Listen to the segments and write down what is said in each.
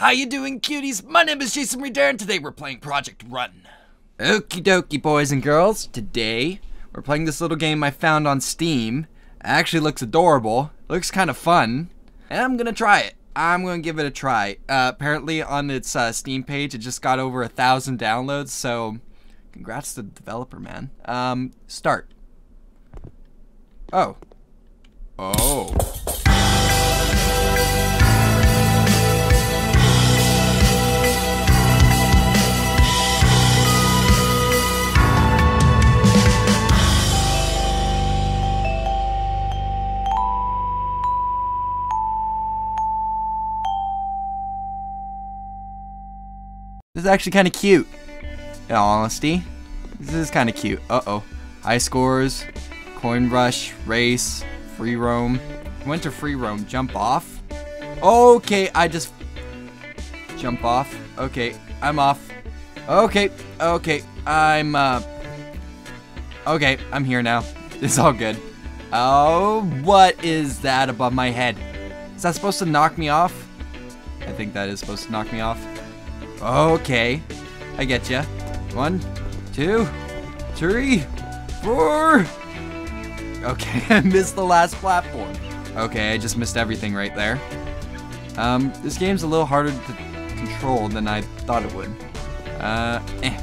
How you doing, cuties? My name is Jason Reader, and today we're playing Project Run. Okie dokie, boys and girls. Today, we're playing this little game I found on Steam. It actually looks adorable. Looks kind of fun. And I'm gonna try it. I'm gonna give it a try. Uh, apparently, on its uh, Steam page, it just got over a thousand downloads, so congrats to the developer, man. Um, start. Oh. Oh. This is actually kind of cute. In all honesty, this is kind of cute. Uh-oh. High scores, coin rush, race, free roam. Went to free roam. Jump off. Okay, I just jump off. Okay, I'm off. Okay, okay, I'm uh. Okay, I'm here now. It's all good. Oh, what is that above my head? Is that supposed to knock me off? I think that is supposed to knock me off. Okay. I get ya. One, two, three, four. Okay, I missed the last platform. Okay, I just missed everything right there. Um, this game's a little harder to control than I thought it would. Uh, eh.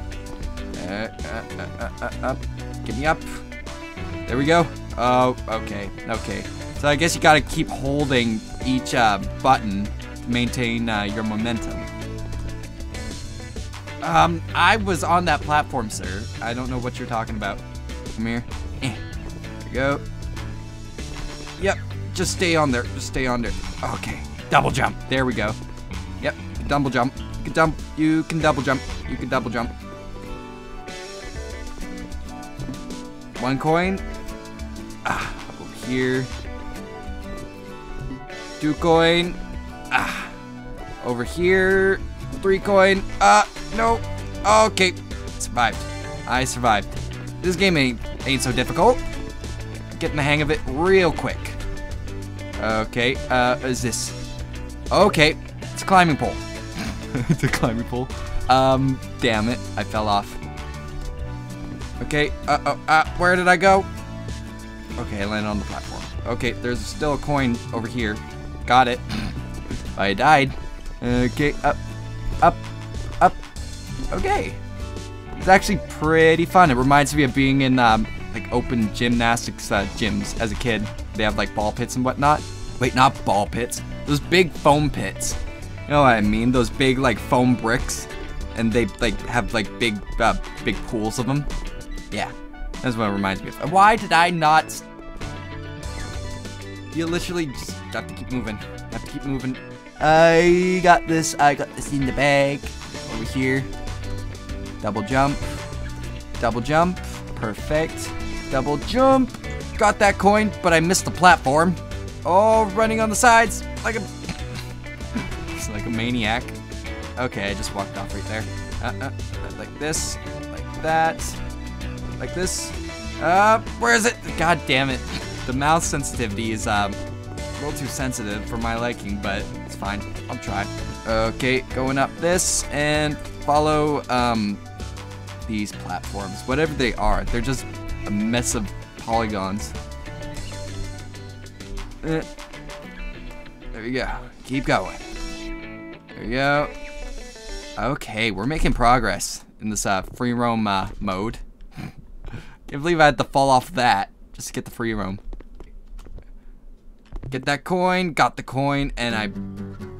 Uh, uh, uh, uh, uh, up. Get me up. There we go. Oh, okay. Okay. So I guess you gotta keep holding each uh, button to maintain your momentum. Um, I was on that platform, sir. I don't know what you're talking about. Come here. Eh. There we go. Yep. Just stay on there. Just stay on there. Okay. Double jump. There we go. Yep. Double jump. You can jump. You can double jump. You can double jump. One coin. Ah, over here. Two coin. Ah. Over here. Three coin. Ah, no. Okay. Survived. I survived. This game ain't, ain't so difficult. Getting the hang of it real quick. Okay, uh, is this? Okay, it's a climbing pole. it's a climbing pole. Um, damn it, I fell off. Okay, uh, uh, uh, where did I go? Okay, I landed on the platform. Okay, there's still a coin over here. Got it. I died. Okay, up, up, up. Okay. It's actually pretty fun. It reminds me of being in um, like open gymnastics uh, gyms as a kid. They have like ball pits and whatnot. Wait, not ball pits. Those big foam pits. You know what I mean? Those big like foam bricks, and they like have like big uh, big pools of them. Yeah, that's what it reminds me of. Why did I not? You literally just have to keep moving. Have to keep moving. I got this. I got this in the bag. Over here. Double jump. Double jump. Perfect. Double jump. Got that coin, but I missed the platform. Oh, running on the sides like a it's like a maniac. Okay, I just walked off right there. Uh, uh, like this, like that, like this. Uh, where is it? God damn it. The mouse sensitivity is um, a little too sensitive for my liking, but it's fine. I'll try. Okay, going up this and follow um, these platforms. Whatever they are, they're just a mess of polygons. Eh. There we go. Keep going. There we go. Okay, we're making progress in this uh, free roam uh, mode. Can't believe I had to fall off that just to get the free roam. Get that coin, got the coin, and I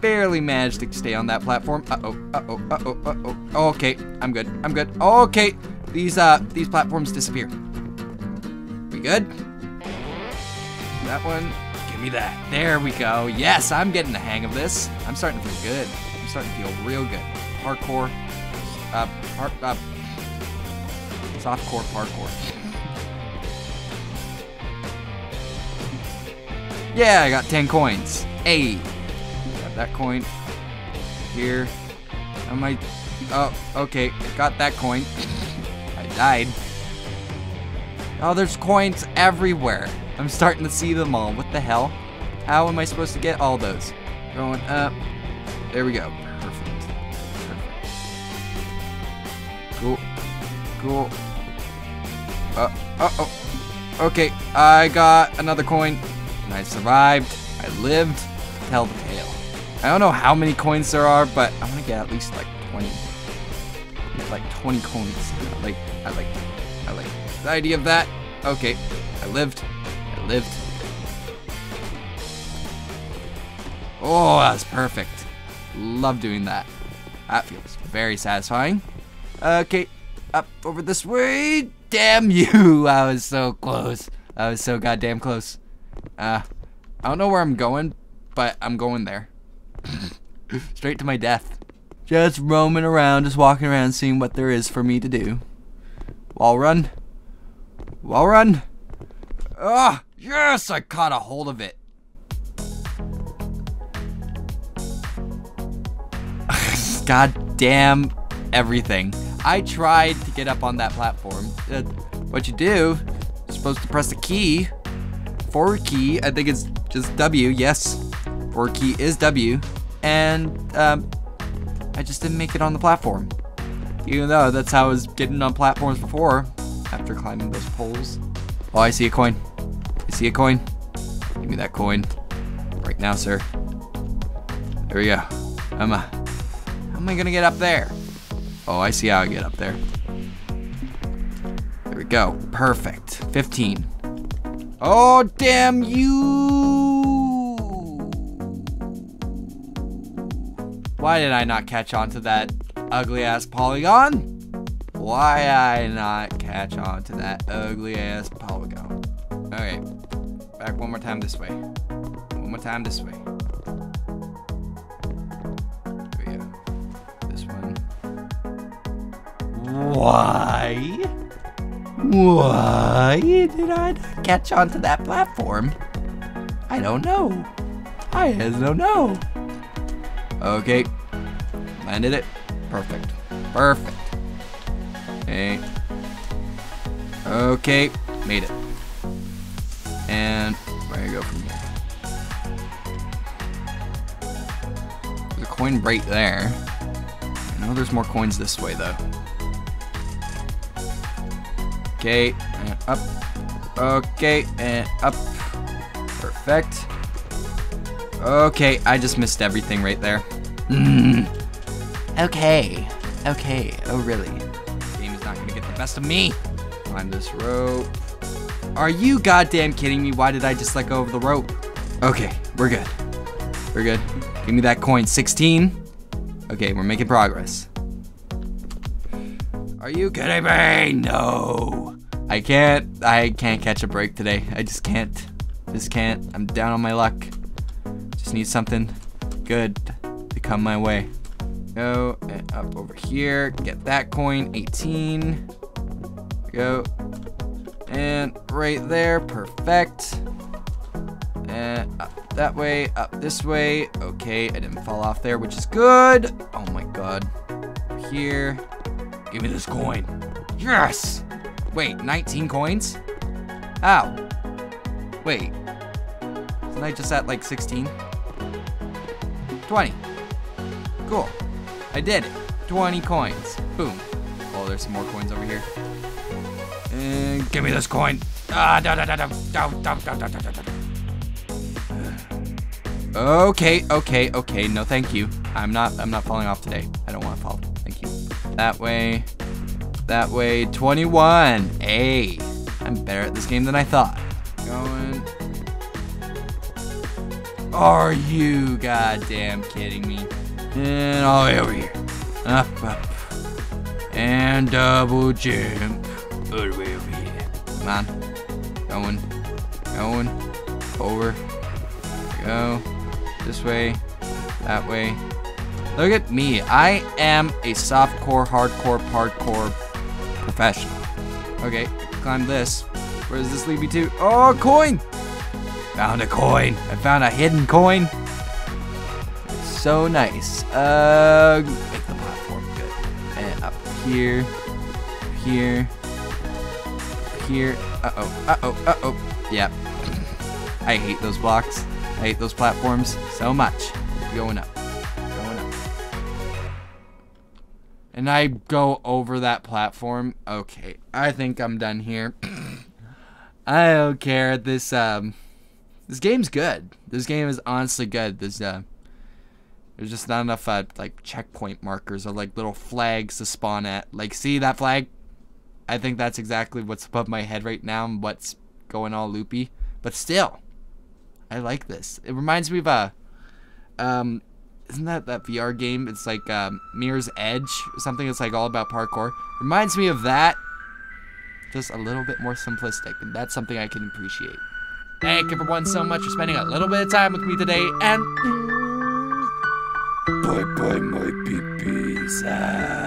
barely managed to stay on that platform. Uh-oh, uh-oh, uh-oh, uh-oh. Okay, I'm good, I'm good. Okay, these, uh, these platforms disappear. We good? That one, give me that. There we go. Yes, I'm getting the hang of this. I'm starting to feel good. I'm starting to feel real good. Hardcore, uh, hard, uh, softcore parkour. Yeah, I got 10 coins. Hey, that coin. Here. I might... Oh, okay. Got that coin. I died. Oh, there's coins everywhere. I'm starting to see them all. What the hell? How am I supposed to get all those? Going up. There we go. Perfect. Perfect. Cool. Cool. Uh, uh oh. Okay, I got another coin. And I survived. I lived. Tell the tale. I don't know how many coins there are, but I'm gonna get at least like 20. Get like 20 coins. I like, I like, I like the idea of that. Okay, I lived. I lived. Oh, that's perfect. Love doing that. That feels very satisfying. Okay, up over this way. Damn you! I was so close. I was so goddamn close. Uh, I don't know where I'm going, but I'm going there. Straight to my death. Just roaming around, just walking around, seeing what there is for me to do. Wall run. Wall run. Ah, yes, I caught a hold of it. God damn everything. I tried to get up on that platform. Uh, what you do, you're supposed to press the key, forward key, I think it's just W, yes, forward key is W, and um, I just didn't make it on the platform. Even though that's how I was getting on platforms before, after climbing those poles. Oh, I see a coin. I see a coin. Give me that coin. Right now, sir. There we go. I'm a how am I gonna get up there? Oh, I see how I get up there. There we go. Perfect. 15. Oh, damn you! Why did I not catch on to that ugly ass polygon? Why I not catch on to that ugly ass polygon? Okay. Back one more time this way. One more time this way. There we go. This one. Why? Why did I not catch on to that platform? I don't know. I just don't know. Okay. Landed it. Perfect. Perfect. Okay. Okay. Made it. And where do I go from here? There's a coin right there. I know there's more coins this way though. Okay, and up. Okay, and up. Perfect. Okay, I just missed everything right there. Okay. Okay. Oh, really? game is not gonna get the best of me. Climb this rope. Are you goddamn kidding me? Why did I just let go of the rope? Okay, we're good. We're good. Give me that coin. 16. Okay, we're making progress. Are you kidding me? No. I can't. I can't catch a break today. I just can't. Just can't. I'm down on my luck. Just need something good to come my way. Go and up over here. Get that coin. 18. Go. And right there. Perfect. And up that way. Up this way. Okay. I didn't fall off there, which is good. Oh my god. Here. Give me this coin. Yes! Wait, 19 coins? Ow. Wait. Isn't I just at like 16? 20. Cool. I did it. 20 coins. Boom. Oh, there's some more coins over here. Give me this coin. Ah. Okay, okay, okay. No, thank you. I'm not. I'm not falling off today. I don't want to fall. Thank you. That way. That way. 21. Hey, I'm better at this game than I thought. Going. Are you goddamn kidding me? And oh, all the way over here. Up, up. And double jump. All the way over here. Come on. Going. Going. Over. Go. This way. That way. Look at me. I am a softcore, hardcore, hardcore professional. Okay, climb this. Where does this lead me to? Oh, coin! Found a coin. I found a hidden coin. So nice. Uh, make the platform good. And up here, here, here. Uh-oh, uh-oh, uh-oh. Yep. I hate those blocks. I hate those platforms so much. Going up. Going up. and I go over that platform, okay, I think I'm done here. I don't care. This um, this game's good. This game is honestly good. This uh, there's just not enough uh, like checkpoint markers or like little flags to spawn at. Like, see that flag? I think that's exactly what's above my head right now and what's going all loopy. But still, I like this. It reminds me of a um, isn't that that VR game? It's like um, Mirror's Edge, or something that's like all about parkour. Reminds me of that, just a little bit more simplistic, and that's something I can appreciate. Thank everyone so much for spending a little bit of time with me today, and bye bye my peepees. Ah.